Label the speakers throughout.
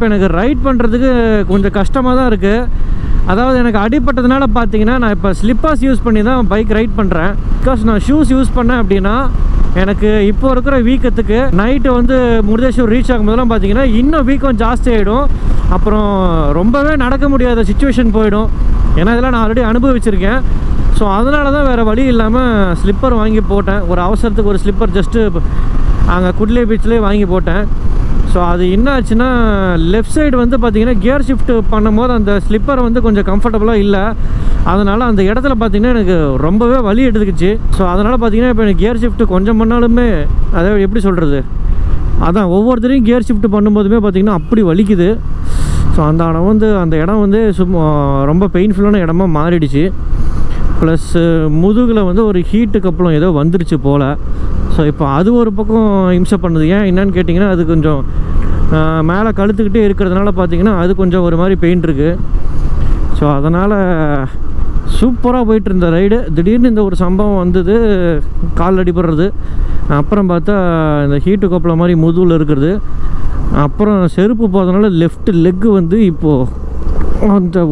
Speaker 1: இப்போ எனக்கு ரைட் பண்ணுறதுக்கு கொஞ்சம் கஷ்டமாக தான் இருக்குது அதாவது எனக்கு அடிப்பட்டதுனால பார்த்தீங்கன்னா நான் இப்போ ஸ்லிப்பர்ஸ் யூஸ் பண்ணி தான் பைக் ரைட் பண்ணுறேன் பிகாஸ் நான் ஷூஸ் யூஸ் பண்ணேன் அப்படின்னா எனக்கு இப்போ இருக்கிற வீக்கத்துக்கு நைட்டு வந்து முருதேஸ்வர் ரீச் ஆகும்போதெல்லாம் பார்த்தீங்கன்னா இன்னும் வீக்கம் ஜாஸ்தி ஆகிடும் அப்புறம் ரொம்பவே நடக்க முடியாத சுச்சுவேஷன் போயிடும். ஏன்னா இதெல்லாம் நான் ஆல்ரெடி அனுபவிச்சிருக்கேன். ஸோ அதனால தான் வேறு வழி இல்லாமல் ஸ்லிப்பர் வாங்கி போட்டேன். ஒரு அவசரத்துக்கு ஒரு ஸ்லிப்பர் ஜஸ்ட்டு அங்கே குட்லே பீச்லேயே வாங்கி போட்டேன். ஸோ அது என்ன ஆச்சுன்னா லெஃப்ட் சைடு வந்து பார்த்திங்கன்னா கியர் ஷிஃப்ட் பண்ணும்போது அந்த ஸ்லிப்பர் வந்து கொஞ்சம் கம்ஃபர்டபுளாக இல்லை. அதனால் அந்த இடத்துல பார்த்தீங்கன்னா எனக்கு ரொம்பவே வலி எடுத்துக்கிச்சு. ஸோ அதனால் பார்த்தீங்கன்னா இப்போ எனக்கு கியர் ஷிஃப்ட் கொஞ்சம் பண்ணாலுமே அதை எப்படி சொல்கிறது அதான் ஒவ்வொருத்தரையும் கியர் ஷிஃப்ட் பண்ணும்போதுமே பார்த்திங்கன்னா அப்படி வலிக்குது. ஸோ அந்த இடம் வந்து அந்த இடம் வந்து சும்மா ரொம்ப பெயின்ஃபுல்லான இடமா மாறிடுச்சு. ப்ளஸ்ஸு முதுகில் வந்து ஒரு ஹீட்டு கப்பலம் ஏதோ வந்துருச்சு போல். ஸோ இப்போ அது ஒரு பக்கம் இம்சை பண்ணுது. ஏன்? என்னன்னு கேட்டிங்கன்னா அது கொஞ்சம் மேலே கழுத்துக்கிட்டே இருக்கிறதுனால பார்த்தீங்கன்னா அது கொஞ்சம் ஒரு மாதிரி பெயின் இருக்குது ஸோ அதனால் சூப்பராக போயிட்டு இருந்த ரைடு திடீர்னு இந்த ஒரு சம்பவம் வந்தது கால் அடிபடுறது. அப்புறம் பார்த்தா இந்த ஹீட்டு கொப்பளை மாதிரி முதுகில் இருக்கிறது. அப்புறம் செருப்பு போகிறதுனால லெஃப்ட் லெக்கு வந்து இப்போது அந்த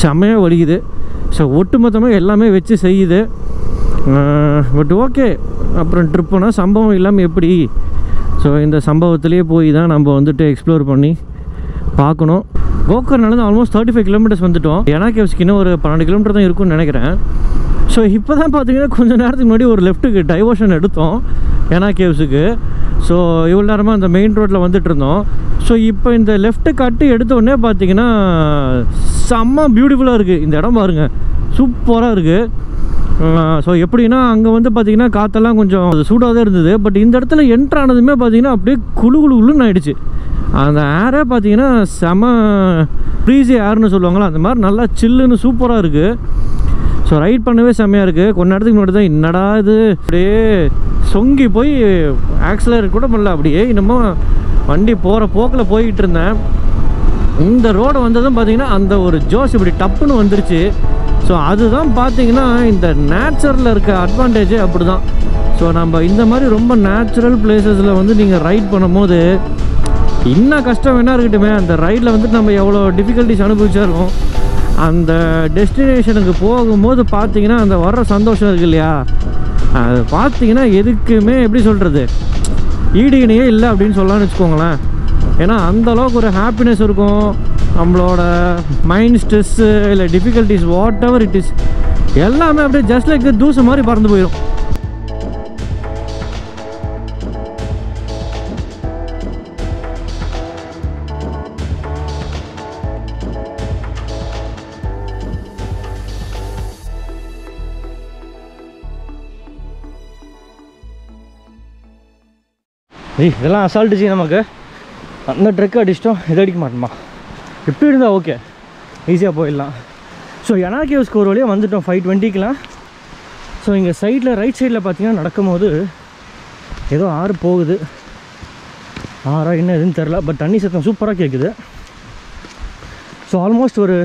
Speaker 1: செமையாக வலிக்குது. ஸோ ஒட்டுமொத்தமாக எல்லாமே வச்சு செய்யுது. பட் ஓகே அப்புறம் ட்ரிப்புனா சம்பவம் இல்லாமல் எப்படி? ஸோ இந்த சம்பவத்திலே போய் தான் நம்ம வந்துட்டு எக்ஸ்ப்ளோர் பண்ணி பார்க்கணும். கோக்கர்னால ஆல்மோஸ்ட் தேர்ட்டி ஃபைவ் கிலோமீட்டர்ஸ் வந்துட்டோம். எனாகேவ்ஸ்க்கு இன்னும் ஒரு பன்னெண்டு கிலோமீட்டர் தான் இருக்கும்னு நினைக்கிறேன். ஸோ இப்போ தான் பார்த்தீங்கன்னா கொஞ்சம் நேரத்துக்கு முன்னாடி ஒரு லெஃப்ட்டுக்கு டைவர்ஷன் எடுத்தோம் ஏனா கேவ்ஸுக்கு ஸோ இவ்வளோ நேரமாக அந்த மெயின் ரோட்டில் வந்துட்டு இருந்தோம். ஸோ இப்போ இந்த லெஃப்ட்டு கட்டு எடுத்தோடனே பார்த்தீங்கன்னா செம்ம பியூட்டிஃபுல்லாக இருக்குது இந்த இடம் பாருங்க. சூப்பராக இருக்குது ஸோ எப்படின்னா அங்கே வந்து பார்த்தீங்கன்னா காற்றெல்லாம் கொஞ்சம் சூடாக தான் இருந்தது. பட் இந்த இடத்துல என்ட்ரு ஆனதுமே பார்த்தீங்கன்னா அப்படியே குளு குளு குளுன்னு ஆயிடுச்சு. அந்த ஏரே பார்த்தீங்கன்னா செம ப்ரீஸி ஏர்னு சொல்லுவாங்களா அந்த மாதிரி நல்லா சில்லுன்னு சூப்பராக இருக்குது ஸோ ரைட் பண்ணவே செம்மையாக இருக்குது கொஞ்ச நேரத்துக்கு முன்னாடி தான் என்னடா இது? அப்படியே சொங்கி போய் ஆக்சிலரேட் கூட பண்ணல. அப்படியே இன்னமும் வண்டி போகிற போக்கில் போய்கிட்டு இருந்தேன். இந்த ரோடு வந்ததும் பார்த்தீங்கன்னா அந்த ஒரு ஜோஸ் இப்படி டப்புன்னு வந்துருச்சு. ஸோ அதுதான் பார்த்தீங்கன்னா இந்த நேச்சுரலில் இருக்க அட்வான்டேஜே அப்படி தான் ஸோ நம்ம இந்த மாதிரி ரொம்ப நேச்சுரல் பிளேசஸில் வந்து நீங்கள் ரைட் பண்ணும்போது இன்னும் கஷ்டம் என்ன இருக்கட்டுமே. அந்த ரைடில் வந்துட்டு நம்ம எவ்வளோ டிஃபிகல்ட்டிஸ் அனுபவிச்சாலும் அந்த டெஸ்டினேஷனுக்கு போகும்போது பார்த்தீங்கன்னா அந்த வர்ற சந்தோஷம் இருக்கு இல்லையா? அது பார்த்தீங்கன்னா எதுக்குமே எப்படி சொல்கிறது ஈடு இணையே இல்லை அப்படின்னு சொல்லலாம்னு வச்சுக்கோங்களேன். ஏன்னா அந்த அளவுக்கு ஒரு ஹாப்பினஸ் இருக்கும். நம்மளோட மைண்ட் ஸ்ட்ரெஸ்ஸு இல்லை difficulties whatever it is எல்லாமே அப்படியே ஜஸ்ட் லைக் தூசு மாதிரி பறந்து போயிடும் ஏய் இதெல்லாம் அசால்ட்டுச்சு நமக்கு. அந்த ட்ரெக் அடிச்சிட்டோம் இது அடிக்க மாட்டோமா எப்படி இருந்தால் ஓகே. ஈஸியாக போயிடலாம். ஸோ எனாகேவ்ஸ்க்கு ஒரு வழியாக வந்துட்டோம் ஃபைவ் டுவெண்ட்டிக்கெலாம் ஸோ இங்கே சைடில் ரைட் சைடில் பார்த்தீங்கன்னா நடக்கும்போது ஏதோ ஆறு போகுது. ஆறா என்ன எதுன்னு தெரில பட் தண்ணி சத்தம் சூப்பராக கேட்குது ஸோ ஆல்மோஸ்ட் ஒரு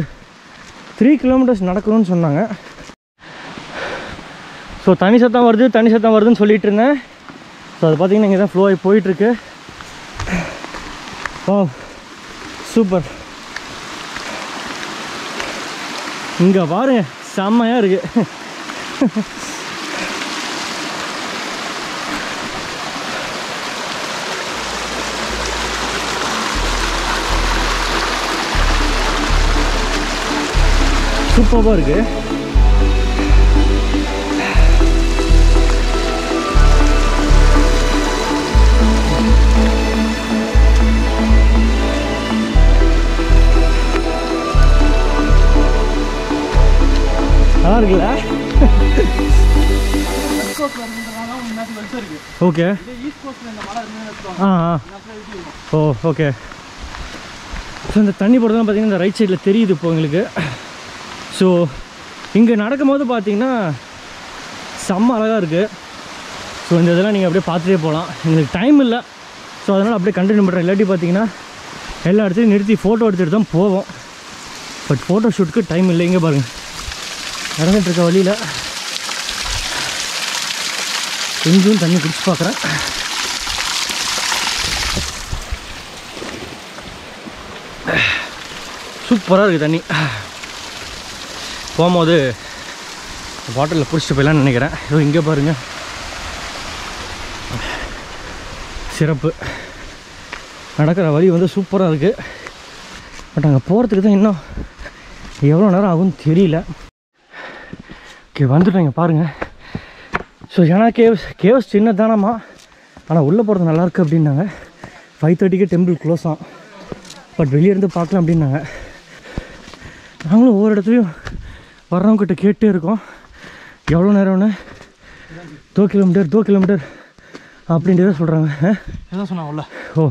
Speaker 1: த்ரீ கிலோமீட்டர்ஸ் நடக்கணும்னு சொன்னாங்க. ஸோ தண்ணி சத்தம் வருது தண்ணி சத்தம் வருதுன்னு சொல்லிட்டு இருந்தேன். ஸோ அது பார்த்தீங்கன்னா இங்கே தான் ஃப்ளோ ஆகி போயிட்டுருக்கு ஓ oh, சூப்பர் இங்கே பாருங்க செம்மையாக இருக்கு. சூப்பராக இருக்கு. நல்லா இருக்குல்ல? ஓகே ஆ ஆ. ஓ ஓகே ஸோ இந்த தண்ணி போடுறதுலாம் பார்த்தீங்கன்னா இந்த ரைட் சைடில் தெரியுது இப்போ எங்களுக்கு ஸோ இங்கே நடக்கும்போது பார்த்தீங்கன்னா செம்ம அழகாக இருக்குது ஸோ இந்த இதெல்லாம் நீங்கள் அப்படியே பார்த்துட்டே போகலாம். எங்களுக்கு டைம் இல்லை. ஸோ அதனால் அப்படியே கண்டினியூ பண்ணுறேன் இல்லாட்டி பார்த்தீங்கன்னா எல்லா இடத்துலையும் நிறுத்தி ஃபோட்டோ எடுத்துகிட்டு தான் போவோம். பட் ஃபோட்டோ ஷூட்டுக்கு டைம் இல்லை. இங்கே பாருங்கள் நடந்துட்டு வழியில் கொஞ்சம் தண்ணி குடிச்சு பார்க்குறேன்.
Speaker 2: சூப்பராக இருக்குது தண்ணி. போகும்போது பாட்டிலில் பிடிச்சிட்டு போயிடலாம்னு நினைக்கிறேன். இதோ இங்கே பாருங்கள் சிறப்பு. நடக்கிற வழி வந்து சூப்பராக இருக்குது பட் அங்கே போகிறதுக்கு தான் இன்னும் எவ்வளோ நேரம் ஆகும்னு தெரியல. ஓகே வந்துட்டோம் இங்கே பாருங்கள் ஸோ ஏன்னா கேவ்ஸ் கேவ்ஸ் சின்னதானம்மா. ஆனால் உள்ளே போகிறது நல்லாயிருக்கு அப்படின்னாங்க. ஃபைவ் தேர்ட்டிக்கே டெம்பிள் க்ளோஸ் ஆகும் பட் வெளியே இருந்து பார்க்கலாம் அப்படின்னாங்க. நாங்களும் ஒவ்வொரு இடத்துலையும் வர்றவங்ககிட்ட கேட்டே இருக்கோம். எவ்வளோ நேரம்னு? தோ கிலோமீட்டர் தோ கிலோமீட்டர் அப்படின்றத சொல்கிறாங்க
Speaker 1: என்ன சொன்னாங்கல்ல
Speaker 2: ஓ.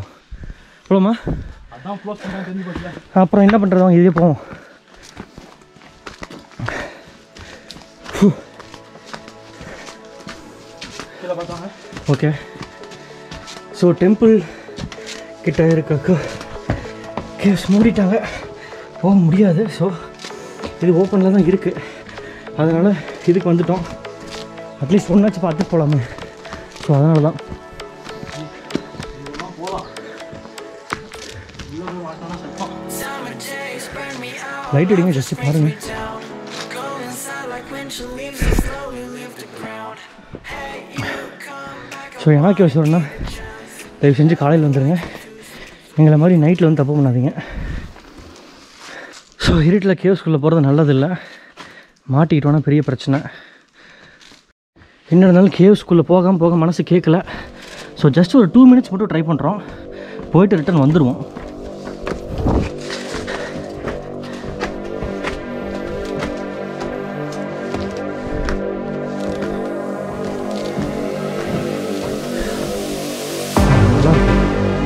Speaker 1: போச்சுல
Speaker 2: அப்புறம் என்ன பண்ணுறது அவங்க இதே போவோம். ஓகே. ஸோ டெம்பிள் கிட்ட இருக்க கேவ்ஸ் மூடிட்டாங்க. போக முடியாது. ஸோ இது ஓப்பனில் தான் இருக்குது அதனால் இதுக்கு வந்துட்டோம். அட்லீஸ்ட் ஒன்றாச்சும் பார்த்து போகலாமே ஸோ அதனால தான். லைட் அடிங்க ஜஸ்ட் பாருங்கள் ஸோ என்ன கேஸ் வரணும்னா தயவு செஞ்சு காலையில் வந்துடுங்க எங்களை மாதிரி நைட்டில் வந்து தப்பு பண்ணாதீங்க. ஸோ இருட்டில் கேவ்ஸ்குள்ளே போகிறது நல்லதில்லை. மாட்டிக்கிட்டோன்னா பெரிய பிரச்சனை. என்ன இருந்தாலும் கேவ்ஸ்குள்ளே போகாமல் போக மனசு கேட்கல ஸோ ஜஸ்ட் ஒரு டூ மினிட்ஸ் மட்டும் ட்ரை பண்ணுறோம் போயிட்டு ரிட்டர்ன் வந்துடுவோம்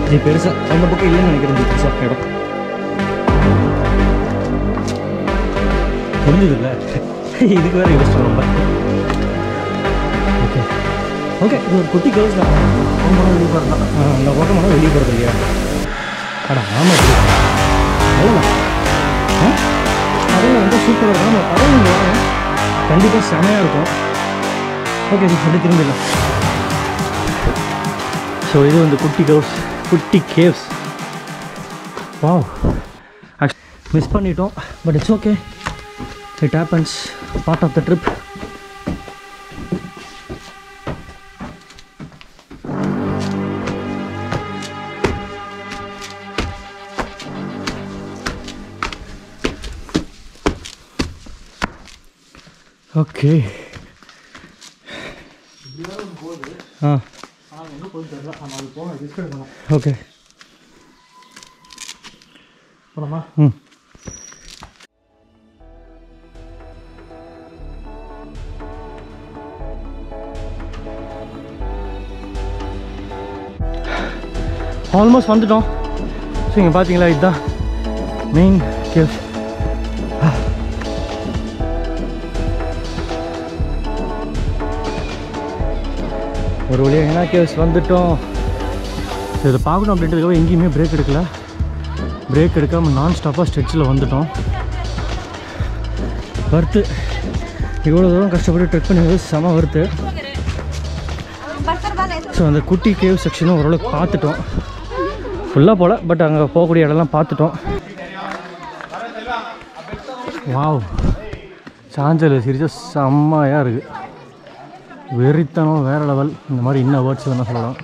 Speaker 2: இது பெருசாக அந்த பக்கம் இல்லைன்னு நினைக்கிறேன் பெருசாக இடம். புரிஞ்சுதுல்ல? இதுக்கு வேறு யோசிச்சோம் ரொம்ப ஓகே ஓகே இது ஒரு குட்டி கேர்ள்ஸ் தான். ரொம்ப வெளியே போகிறதா அந்த ஓட்ட போனால் வெளியே போகிறது இல்லையா? அடா ஆமாம் அதெல்லாம் ஆ? அதெல்லாம் ரொம்ப சூப்பராக இருக்கும். நம்ம படம் கண்டிப்பாக செமையாக இருக்கும். ஓகே சொல்லி திரும்பிடலாம். ஸோ இது வந்து குட்டி கேர்ள்ஸ் குட்டி கேவ்ஸ். வாவ். மிஸ் பண்ணிட்டோம் but it's okay it happens part of the trip okay ஆ.
Speaker 1: தெரியல அது ரிஸ்க் எடுக்கணும்.
Speaker 2: ஓகே.
Speaker 1: போலாமா?
Speaker 2: ம். ஆல்மோஸ்ட் வந்துட்டோம். ஸோ இங்கே பார்த்தீங்களா இதுதான் மெயின் கேவ்ஸ் ஒரு வழியாக என்ன கேவ்ஸ் வந்துட்டோம். இதை பார்க்கணும் அப்படின்றதுக்காக எங்கேயுமே பிரேக் எடுக்கல. பிரேக் எடுக்காமல் நான் ஸ்டாப்பாக ஸ்ட்ரெச்சில் வந்துட்டோம். வறுத்து இவ்வளோ தூரம் கஷ்டப்பட்டு ட்ரெக் பண்ணி செம வறுத்து ஸோ அந்த குட்டி கேவ் செக்ஷனும் ஓரளவுக்கு பார்த்துட்டோம். ஃபுல்லாக போகல பட் அங்கே போகக்கூடிய இடம்லாம் பார்த்துட்டோம். வாவ் சாஞ்சல் சிரிச்சா செம்மையாக இருக்குது வெறித்தனம் வேறு லெவல் இந்த மாதிரி இன்னும் வேர்ட்ஸ் வேணால் சொல்லலாம்?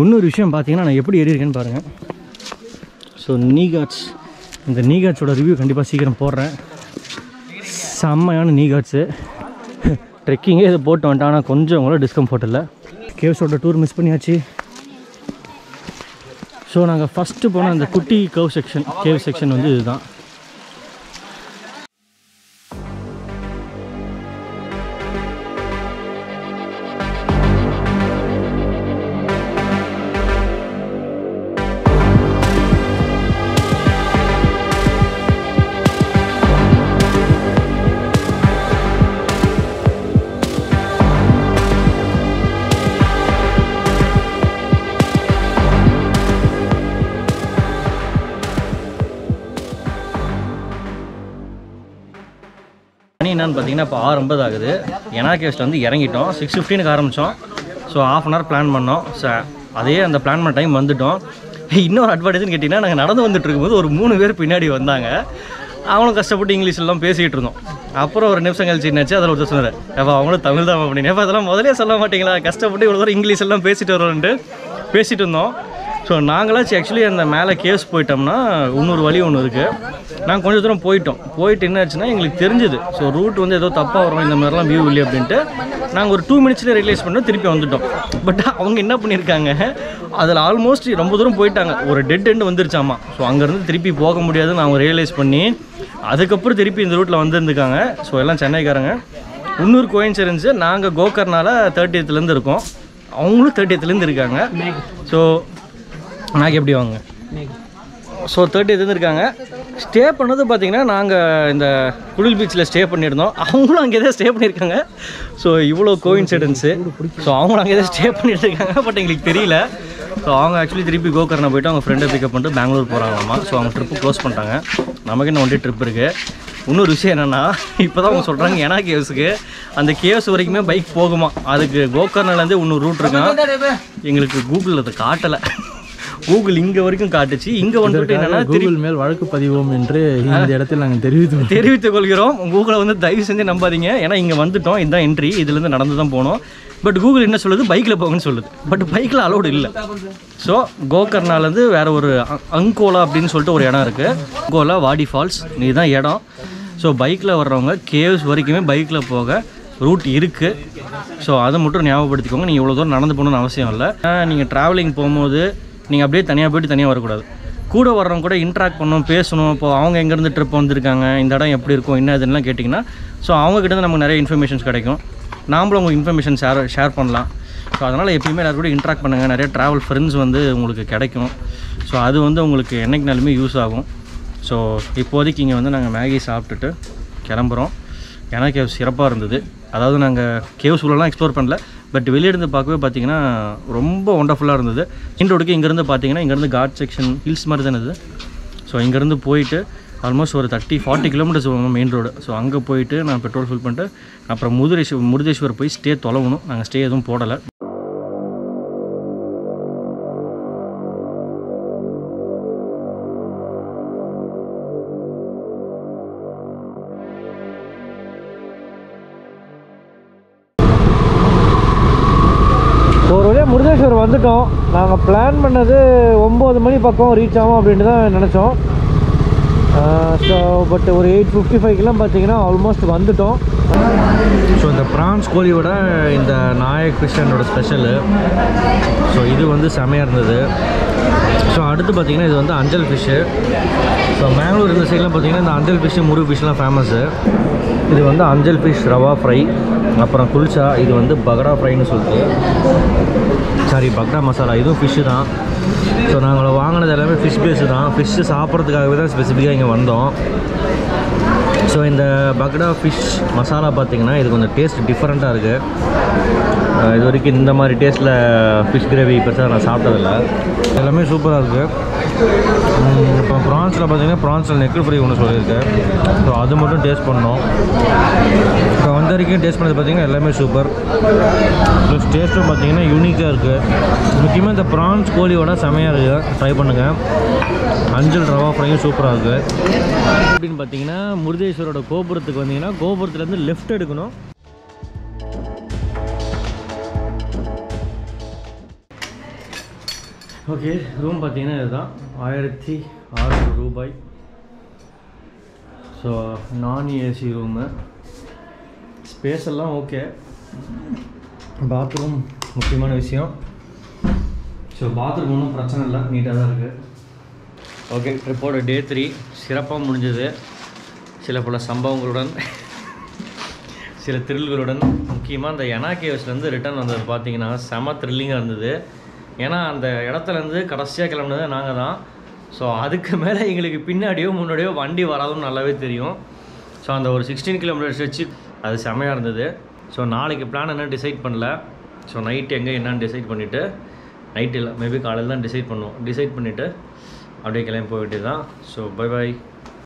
Speaker 2: இன்னொரு விஷயம் பார்த்தீங்கன்னா நான் எப்படி ஏறியிருக்கேன்னு பாருங்கள் ஸோ நீகாட்ஸ் இந்த நீகாட்ஸோட ரிவ்யூ கண்டிப்பாக சீக்கிரம் போடுறேன். செம்மையான நீகாட்ஸு ட்ரெக்கிங்கே இதை போட்டு வந்துட்டேன் ஆனால் கொஞ்சம் கூட டிஸ்கம்ஃபர்ட் இல்லை கேவ்ஸோட டூர் மிஸ் பண்ணியாச்சு. ஸோ நாங்கள் ஃபஸ்ட்டு போன அந்த குட்டி கேவ் செக்ஷன் கேவ் செக்ஷன் வந்து இதுதான். என்னென்னு பார்த்தீங்கன்னா இப்போ ஆறு ஐம்பது ஆகுது. எனாகேஸ்ட் வந்து இறங்கிட்டோம். சிக்ஸ் ஃபிஃப்டீனுக்கு ஆரம்பித்தோம் so half an hour plan பண்ணோம். ஸோ அதே அந்த பிளான் பண்ண டைம் வந்துட்டோம். இன்னொரு அட்வான்டேஜ்னு கேட்டிங்கன்னா நாங்கள் நடந்து வந்துட்டு இருக்கும்போது ஒரு மூணு பேர் பின்னாடி வந்தாங்க. அவங்களும் கஷ்டப்பட்டு இங்கிலீஷ்லாம் பேசிகிட்டு இருந்தோம். அப்புறம் ஒரு நிமிஷம் கழிச்சு என்னாச்சு? அதில் ஒருத்தர் சொன்னார் அப்போ அவங்களும் தமிழ் தான் அப்படின்னு. ஏப்பா அதெல்லாம் முதலே சொல்ல மாட்டீங்களா? கஷ்டப்பட்டு இவ்வளோ தூரம் இங்கிலீஷ் எல்லாம் பேசிட்டு வரோன்ட்டு பேசிகிட்டு இருந்தோம். ஸோ நாங்களாச்சும் ஆக்சுவலி அந்த மேலே கேஸ் போயிட்டோம்னா இன்னொரு வழி ஒன்று இருக்குது நாங்கள் கொஞ்சம் தூரம் போயிட்டோம். போயிட்டு என்ன ஆச்சுன்னா எங்களுக்கு தெரிஞ்சுது. ஸோ ரூட் வந்து ஏதோ தப்பாக வரும் இந்த மாதிரிலாம் வியூ இல்லை அப்படின்ட்டு நாங்கள் ஒரு டூ மினிட்ஸ்லேயே ரியலைஸ் பண்ணோம் திருப்பி வந்துட்டோம். பட் அவங்க என்ன பண்ணியிருக்காங்க அதில் ஆல்மோஸ்ட் ரொம்ப தூரம் போயிட்டாங்க. ஒரு டெட் எண்டு வந்துருச்சாமா. ஸோ அங்கேருந்து திருப்பி போக முடியாதுன்னு அவங்க ரியலைஸ் பண்ணி அதுக்கப்புறம் திருப்பி இந்த ரூட்டில் வந்திருந்துருக்காங்க. ஸோ எல்லாம் சென்னைக்காரங்க. இன்னொரு கோயின்சிடன்ஸு நாங்கள் கோகர்னால தேர்ட்டியத்துலேருந்து இருக்கோம். அவங்களும் தேர்ட்டியத்துலேருந்து இருக்காங்க. ஸோ நாங்கள் எப்படி வாங்க? ஸோ தேர்ட்டி இருக்காங்க ஸ்டே பண்ணது பார்த்தீங்கன்னா நாங்கள் இந்த குடில் பீச்சில் ஸ்டே பண்ணியிருந்தோம். அவங்களும் அங்கே தான் ஸ்டே பண்ணியிருக்காங்க. ஸோ இவ்வளோ கோயின்சிடன்ஸு ஸோ அவங்களும் அங்கே தான் ஸ்டே பண்ணிட்டு இருக்காங்க பட் எங்களுக்கு தெரியல. ஸோ அவங்க ஆக்சுவலி திருப்பி கோகர்னா போயிட்டு அவங்க ஃப்ரெண்டை பிக்கப் பண்ணிட்டு பெங்களூர் போகிறாங்களாமா ஸோ அவங்க ட்ரிப்பு க்ளோஸ் பண்ணிட்டாங்க. நமக்கு இன்னும் ஒன் டே ட்ரிப் இருக்குது இன்னொரு விஷயம் என்னென்னா இப்போ தான் அவங்க சொல்கிறாங்க ஏனா கேவ்ஸுக்கு. அந்த கேவ்ஸ் வரைக்குமே பைக் போகுமா. அதுக்கு கோகர்னாலேருந்து இன்னொரு ரூட் இருக்கான். எங்களுக்கு கூகுளில் அதை காட்டலை. கூகுள் இங்கே வரைக்கும் காட்டுச்சு. இங்கே வந்துட்டு என்னென்னா
Speaker 3: கூகுள் மேல் வழக்கு பதிவோம் என்று இந்த இடத்தில் நாங்கள் தெரிவித்து
Speaker 2: தெரிவித்துக் கொள்கிறோம். கூகுளை வந்து தயவு செஞ்சு நம்பாதீங்க. ஏன்னா இங்கே வந்துட்டோம். இதுதான் என்ட்ரி இதுலேருந்து நடந்து தான் போனோம். பட் கூகுள் என்ன சொல்லுது? பைக்கில் போங்கன்னு சொல்லுது. பட் பைக்கில் அலோடு இல்லை. ஸோ கோகர்னாலேருந்து வேற ஒரு அங்கோலா அப்படின்னு சொல்லிட்டு ஒரு இடம் இருக்குது அங்கோலா வாடி ஃபால்ஸ். இதுதான் இடம். ஸோ பைக்கில் வர்றவங்க கேவ்ஸ் வரைக்குமே பைக்கில் போக ரூட் இருக்குது ஸோ அதை மட்டும் ஞாபகப்படுத்திக்கோங்க. நீங்கள் இவ்வளோ தூரம் நடந்து போகணும்னு அவசியம் இல்லை. நீங்கள் ட்ராவலிங் போகும்போது நீங்கள் அப்படியே தனியாக போயிட்டு தனியாக வரக்கூடாது. கூட வர்றவங்க கூட இன்ட்ராக்ட் பண்ணணும் பேசணும். இப்போ அவங்க எங்கேருந்து ட்ரிப் வந்திருக்காங்க இந்த இடம் எப்படி இருக்கும் என்ன இதுலாம் கேட்டிங்கன்னா ஸோ அவங்ககிட்ட நமக்கு நிறைய இன்ஃபர்மேஷன்ஸ் கிடைக்கும். நாமளும் உங்கள் இன்ஃபர்மேஷன் ஷேர் ஷேர் பண்ணலாம். ஸோ அதனால் எப்பயுமே எல்லாரும் கூட இன்ட்ராக்ட் பண்ணுங்கள் நிறைய ட்ராவல் ஃப்ரெண்ட்ஸ் வந்து உங்களுக்கு கிடைக்கும். ஸோ அது வந்து உங்களுக்கு என்றைக்குனாலுமே யூஸ் ஆகும். ஸோ இப்போதைக்கு இங்கே வந்து நாங்கள் மேகி சாப்பிட்டுட்டு கிளம்புறோம். ஏன்னா கேவ் சிறப்பாக இருந்தது. அதாவது நாங்கள் கேவ்ஸ் உள்ளலாம் எக்ஸ்ப்ளோர் பண்ணல. பட் வெளியிருந்து பார்க்கவே பார்த்தீங்கன்னா ரொம்ப ஒண்டர்ஃபுல்லாக இருந்தது. மெயின் ரோடுக்கு இங்கேருந்து பார்த்தீங்கன்னா இங்கேருந்து காட் செக்ஷன் ஹில்ஸ் மாதிரி தானே இது. ஸோ இங்கேருந்து போயிட்டு ஆல்மோஸ்ட் ஒரு தேர்ட்டி ஃபார்ட்டி கிலோமீட்டர்ஸ் போகணும் மெயின் ரோடு ஸோ அங்கே போயிட்டு நான் பெட்ரோல் ஃபில் பண்ணிட்டு அப்புறம் முதுரேஸ்வர் முருதேஸ்வர் போய் ஸ்டே தொலைவணும். நாங்கள் ஸ்டே எதுவும் போடலை.
Speaker 1: வந்துட்டோம். நாங்கள் பிளான் பண்ணது ஒம்பது மணி பக்கம் ரீச் ஆகும் அப்படின்ட்டு தான் நினச்சோம். ஸோ பட் ஒரு எயிட் ஃபிஃப்டி ஃபைவ்க்கெலாம் பார்த்தீங்கன்னா ஆல்மோஸ்ட் வந்துட்டோம். ஸோ இந்த ப்ரான்ஸ் கோழியோட இந்த நாயக் ஃபிஷ்ஷனோட ஸ்பெஷலு ஸோ இது வந்து செமையாக இருந்தது. ஸோ அடுத்து பார்த்தீங்கன்னா இது வந்து அஞ்சல் ஃபிஷ்ஷு ஸோ மேங்களூர் இந்த சைட்லாம் பார்த்திங்கன்னா இந்த அஞ்சல் ஃபிஷ்ஷு முரு ஃபிஷ்லாம் ஃபேமஸ்ஸு இது வந்து அஞ்சல் ஃபிஷ் ரவா ஃப்ரை அப்புறம் குல்ச்சா இது வந்து பகடா ஃப்ரைன்னு சொல்லிட்டு. சாரி பக்ரா மசாலா இதுவும் ஃபிஷ்ஷு தான். ஸோ நாங்கள் வாங்கினது எல்லாமே ஃபிஷ் பேஸு தான். ஃபிஷ்ஷு சாப்பிட்றதுக்காகவே தான் ஸ்பெசிஃபிக்காக இங்கே வந்தோம். ஸோ இந்த பக்டா ஃபிஷ் மசாலா பார்த்தீங்கன்னா இது கொஞ்சம் டேஸ்ட் டிஃப்ரெண்ட்டாக இருக்குது இது வரைக்கும் இந்த மாதிரி டேஸ்ட்டில் ஃபிஷ் கிரேவி பெருசாக நான் சாப்பிட்டதில்ல. எல்லாமே சூப்பராக இருக்குது இப்போ ப்ரான்ஸில் பார்த்தீங்கன்னா ப்ரான்ஸில் நெக்கிள் ஃப்ரை ஒன்று சொல்லியிருக்கேன். ஸோ அது மட்டும் டேஸ்ட் பண்ணோம். இப்போ வந்த வரைக்கும் டேஸ்ட் பண்ணது பார்த்தீங்கன்னா எல்லாமே சூப்பர் ப்ளஸ் டேஸ்ட்டும் பார்த்தீங்கன்னா யூனிக்காக இருக்குது முக்கியமாக இந்த ப்ரான்ஸ் கோழியோட செமையாக இருக்குது ட்ரை பண்ணுங்கள் அஞ்சல் ரவா ஃப்ரையும் சூப்பராக இருக்குது அப்படின்னு பார்த்தீங்கன்னா முருதேஸ்வரோட கோபுரத்துக்கு வந்தீங்கன்னா கோபுரத்துலேருந்து லெஃப்ட் எடுக்கணும். ஓகே ரூம் பார்த்தீங்கன்னா இதுதான். ஆயிரத்தி அறுநூறு ரூபாய். ஸோ நான் ஏசி ரூமு ஸ்பேஸ் எல்லாம் ஓகே பாத்ரூம் முக்கியமான விஷயம். ஸோ பாத்ரூம் ஒன்றும் பிரச்சனை இல்லை. நீட்டாக தான் இருக்குது ஓகே ட்ரிப்போட டே த்ரீ சிறப்பாக முடிஞ்சது. சில பல சம்பவங்களுடன் சில த்ரில்களுடன் முக்கியமாக அந்த எனா கேவ்ஸ்லேருந்து ரிட்டர்ன் வந்தது பார்த்தீங்கன்னா செம த்ரில்லிங்காக இருந்தது. ஏன்னா அந்த இடத்துலேருந்து கடைசியாக கிளம்புனது நாங்கள் தான். ஸோ அதுக்கு மேலே எங்களுக்கு பின்னாடியோ முன்னாடியோ வண்டி வராதுன்னு நல்லாவே தெரியும். ஸோ அந்த ஒரு சிக்ஸ்டீன் கிலோமீட்டர்ஸ் வச்சு அது செமையாக இருந்தது. ஸோ நாளைக்கு பிளான் என்ன டிசைட் பண்ணல. ஸோ நைட் எங்கே என்னன்னு டிசைட் பண்ணிவிட்டு நைட் இல்லை மேபி காலையில் தான் டிசைட் பண்ணுவோம் டிசைட் பண்ணிவிட்டு அப்படியே கிளம்பி போக தான். So bye bye